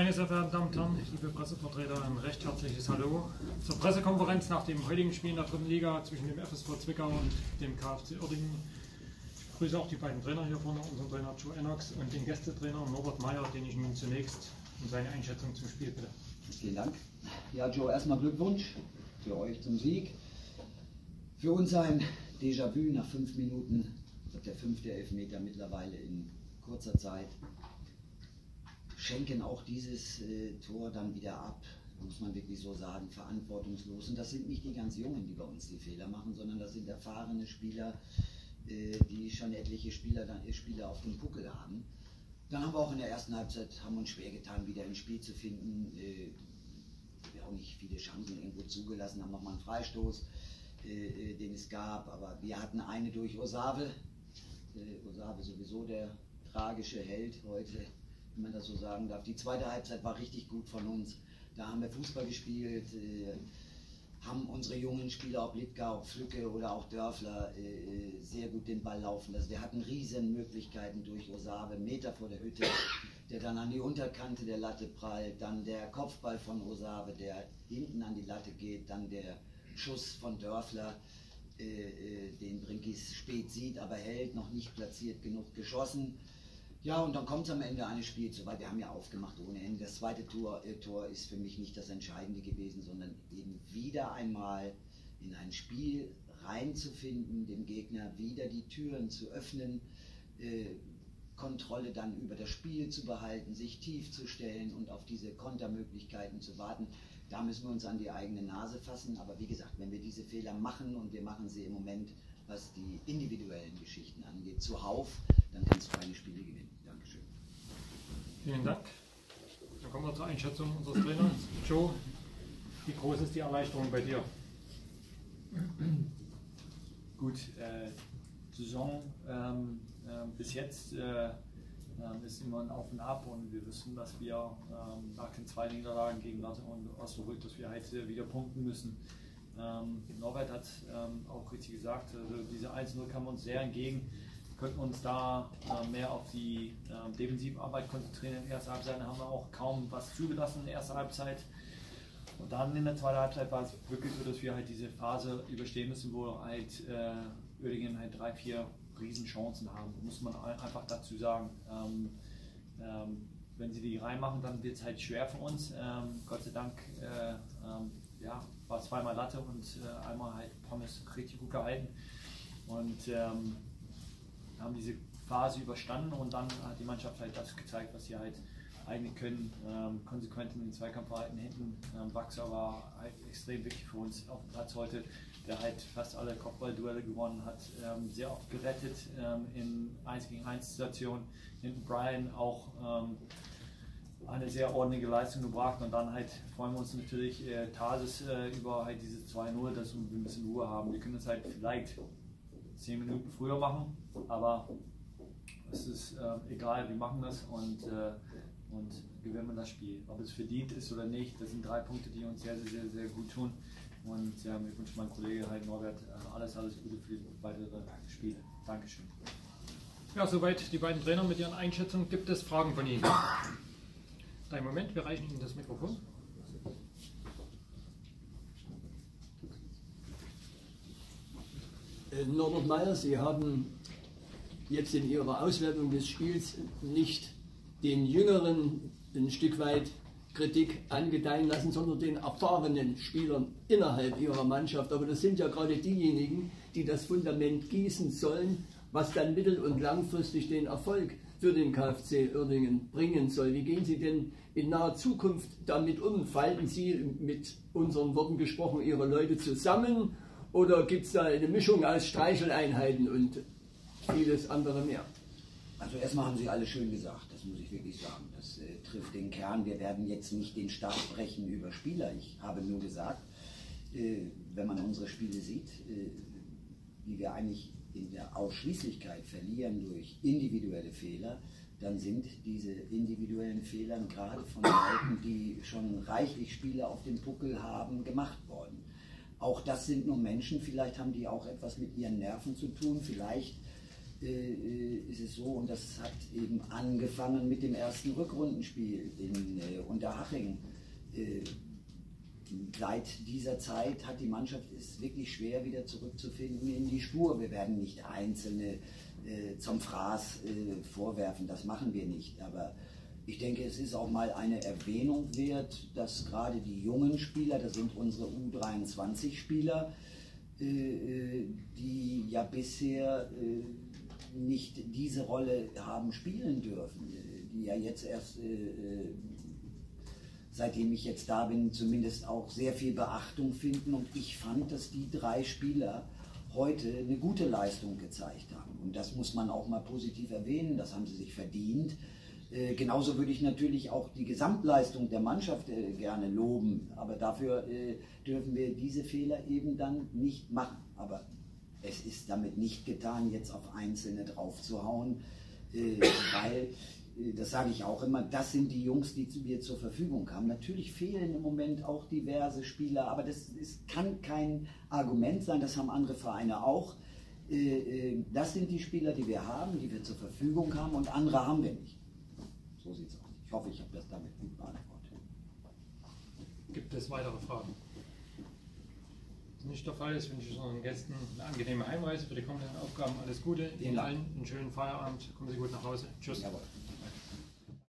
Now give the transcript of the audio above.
Meine sehr verehrten Damen und Herren, liebe Pressevertreter, ein recht herzliches Hallo zur Pressekonferenz nach dem heutigen Spiel in der dritten Liga zwischen dem FSV Zwickau und dem KfC Uerdingen. Ich grüße auch die beiden Trainer hier vorne, unseren Trainer Joe Ennox und den Gästetrainer Norbert Meyer, den ich nun zunächst um seine Einschätzung zum Spiel bitte. Vielen Dank. Ja, Joe, erstmal Glückwunsch für euch zum Sieg. Für uns ein Déjà-vu nach fünf Minuten, der fünfte Elfmeter mittlerweile in kurzer Zeit schenken auch dieses äh, Tor dann wieder ab, muss man wirklich so sagen, verantwortungslos. Und das sind nicht die ganz Jungen, die bei uns die Fehler machen, sondern das sind erfahrene Spieler, äh, die schon etliche Spieler, dann, äh, Spieler auf dem Puckel haben. Dann haben wir auch in der ersten Halbzeit haben uns schwer getan, wieder ins Spiel zu finden. Äh, wir haben auch nicht viele Chancen irgendwo zugelassen, haben nochmal einen Freistoß, äh, äh, den es gab. Aber wir hatten eine durch Osave. Osave sowieso der tragische Held heute wenn man das so sagen darf. Die zweite Halbzeit war richtig gut von uns. Da haben wir Fußball gespielt, äh, haben unsere jungen Spieler, ob Litka, ob Flücke oder auch Dörfler, äh, äh, sehr gut den Ball laufen lassen. Wir hatten riesen Möglichkeiten durch Osave, Meter vor der Hütte, der dann an die Unterkante der Latte prallt, dann der Kopfball von Osave, der hinten an die Latte geht, dann der Schuss von Dörfler, äh, äh, den Brinkis spät sieht, aber hält, noch nicht platziert genug geschossen. Ja, und dann kommt es am Ende eines Spiels, weil wir haben ja aufgemacht ohne Ende. Das zweite Tor, äh, Tor ist für mich nicht das Entscheidende gewesen, sondern eben wieder einmal in ein Spiel reinzufinden, dem Gegner wieder die Türen zu öffnen, äh, Kontrolle dann über das Spiel zu behalten, sich tief zu stellen und auf diese Kontermöglichkeiten zu warten. Da müssen wir uns an die eigene Nase fassen. Aber wie gesagt, wenn wir diese Fehler machen und wir machen sie im Moment, was die individuellen Geschichten angeht, zuhauf, dann kannst du keine Spiele gewinnen. Vielen Dank. Dann kommen wir zur Einschätzung unseres Trainers. Joe, wie groß ist die Erleichterung bei dir? Gut, äh, Saison ähm, äh, bis jetzt äh, ähm, ist immer ein Auf und Ab und wir wissen, dass wir ähm, nach den zwei Niederlagen gegen Latte und Osnabrück, dass wir heute wieder punkten müssen. Ähm, Norbert hat ähm, auch richtig gesagt, also diese 1-0 kam uns sehr entgegen könnten uns da äh, mehr auf die äh, Defensivarbeit konzentrieren. In der ersten Halbzeit haben wir auch kaum was zugelassen in der ersten Halbzeit. Und dann in der zweiten Halbzeit war es wirklich so, dass wir halt diese Phase überstehen müssen, wo halt äh, Oerdingen halt drei, vier Riesenchancen haben. Muss man einfach dazu sagen. Ähm, ähm, wenn sie die reinmachen, dann wird es halt schwer für uns. Ähm, Gott sei Dank äh, ähm, ja, war zweimal Latte und äh, einmal halt Pommes richtig gut gehalten. Und ähm, diese Phase überstanden und dann hat die Mannschaft halt das gezeigt, was sie halt eigentlich können. Ähm, konsequent in den Zweikampf hinten. Ähm, Wachser war halt extrem wichtig für uns auf dem Platz heute, der halt fast alle Kopfballduelle gewonnen hat, ähm, sehr oft gerettet ähm, in 1 gegen 1 Situationen. Hinten Brian auch ähm, eine sehr ordentliche Leistung gebracht und dann halt freuen wir uns natürlich äh, Tages äh, über halt diese 2-0, dass wir ein bisschen Ruhe haben. Wir können es halt vielleicht zehn Minuten früher machen, aber es ist äh, egal, wir machen das und, äh, und gewinnen das Spiel. Ob es verdient ist oder nicht, das sind drei Punkte, die uns sehr, sehr, sehr, sehr gut tun. Und ja, ich wünsche meinem Kollegen halt Norbert äh, alles, alles Gute für die weitere Spiele. Dankeschön. Ja, soweit die beiden Trainer mit ihren Einschätzungen. Gibt es Fragen von Ihnen? Einen Moment, wir reichen Ihnen das Mikrofon. Äh, Norbert Meyer, Sie haben jetzt in Ihrer Auswertung des Spiels nicht den Jüngeren ein Stück weit Kritik angedeihen lassen, sondern den erfahrenen Spielern innerhalb ihrer Mannschaft. Aber das sind ja gerade diejenigen, die das Fundament gießen sollen, was dann mittel- und langfristig den Erfolg für den KfC Uerdingen bringen soll. Wie gehen Sie denn in naher Zukunft damit um? Falten Sie mit unseren Worten gesprochen Ihre Leute zusammen oder gibt es da eine Mischung aus Streicheleinheiten und vieles andere mehr? Also erstmal haben Sie alle schön gesagt, das muss ich wirklich sagen. Das äh, trifft den Kern. Wir werden jetzt nicht den Stab brechen über Spieler. Ich habe nur gesagt, äh, wenn man unsere Spiele sieht, äh, wie wir eigentlich in der Ausschließlichkeit verlieren durch individuelle Fehler, dann sind diese individuellen Fehler gerade von Leuten, die schon reichlich Spiele auf dem Puckel haben, gemacht worden. Auch das sind nur Menschen, vielleicht haben die auch etwas mit ihren Nerven zu tun, vielleicht äh, äh ist es so, und das hat eben angefangen mit dem ersten Rückrundenspiel in, äh, Unterhaching. Äh, seit dieser Zeit hat die Mannschaft es wirklich schwer wieder zurückzufinden in die Spur. Wir werden nicht einzelne äh, zum Fraß äh, vorwerfen, das machen wir nicht. Aber ich denke, es ist auch mal eine Erwähnung wert, dass gerade die jungen Spieler, das sind unsere U23-Spieler, äh, äh, die ja bisher äh, nicht diese Rolle haben spielen dürfen, die ja jetzt erst seitdem ich jetzt da bin, zumindest auch sehr viel Beachtung finden. Und ich fand, dass die drei Spieler heute eine gute Leistung gezeigt haben. Und das muss man auch mal positiv erwähnen, das haben sie sich verdient. Äh, genauso würde ich natürlich auch die Gesamtleistung der Mannschaft äh, gerne loben, aber dafür äh, dürfen wir diese Fehler eben dann nicht machen. Aber es ist damit nicht getan, jetzt auf Einzelne draufzuhauen, äh, weil das sage ich auch immer, das sind die Jungs, die wir zur Verfügung haben. Natürlich fehlen im Moment auch diverse Spieler, aber das ist, kann kein Argument sein, das haben andere Vereine auch. Äh, äh, das sind die Spieler, die wir haben, die wir zur Verfügung haben und andere haben wir nicht. So sieht es aus. Ich hoffe, ich habe das damit gut beantwortet. Gibt es weitere Fragen? Das ist nicht der Fall ist, wünsche ich unseren Gästen eine angenehme Heimreise für die kommenden Aufgaben. Alles Gute, Ihnen allen einen schönen Feierabend. Kommen Sie gut nach Hause. Tschüss. Jawohl.